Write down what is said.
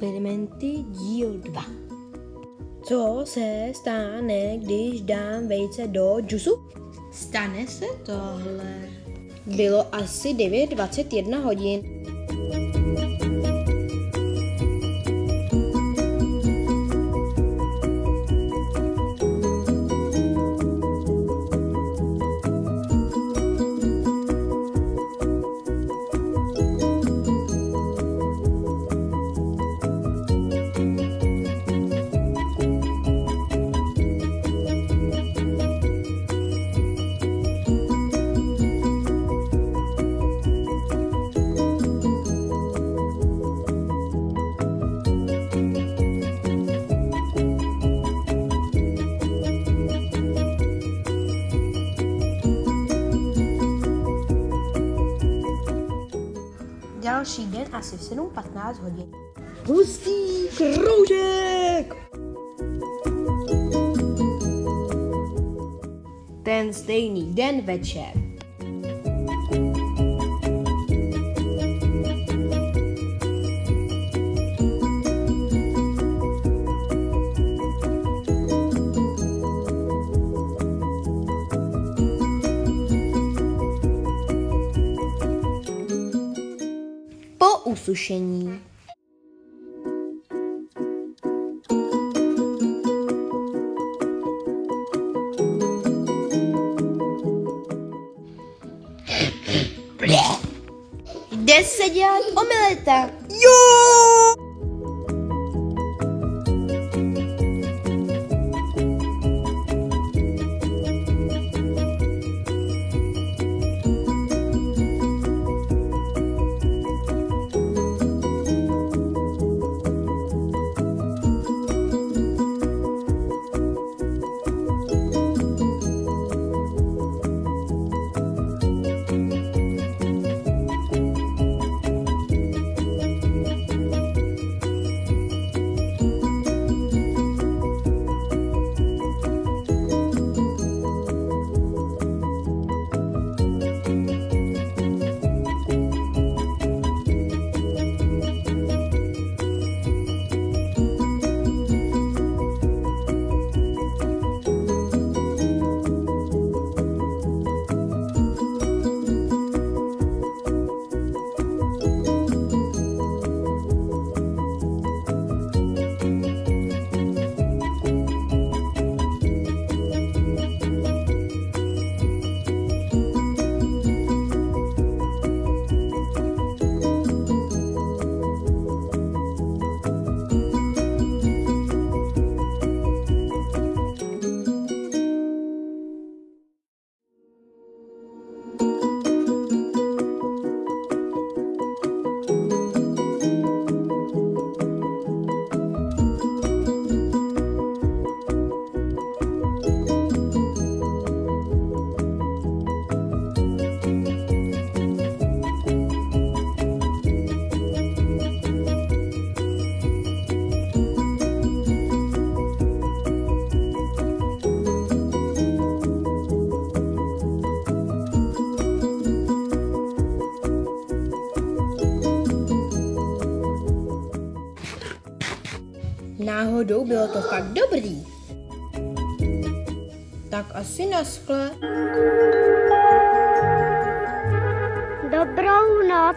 Experimenty díl 2 Co se stane, když dám vejce do džusu? Stane se tohle. Bylo asi 9.21 hodin. Další den asi v 7.15 hodin. Hustý kroužek! Ten stejný den večer. Usušení. Jde se dělat omeleta. Jo! Náhodou bylo to fakt dobrý. Tak asi naschle. Dobrou noc.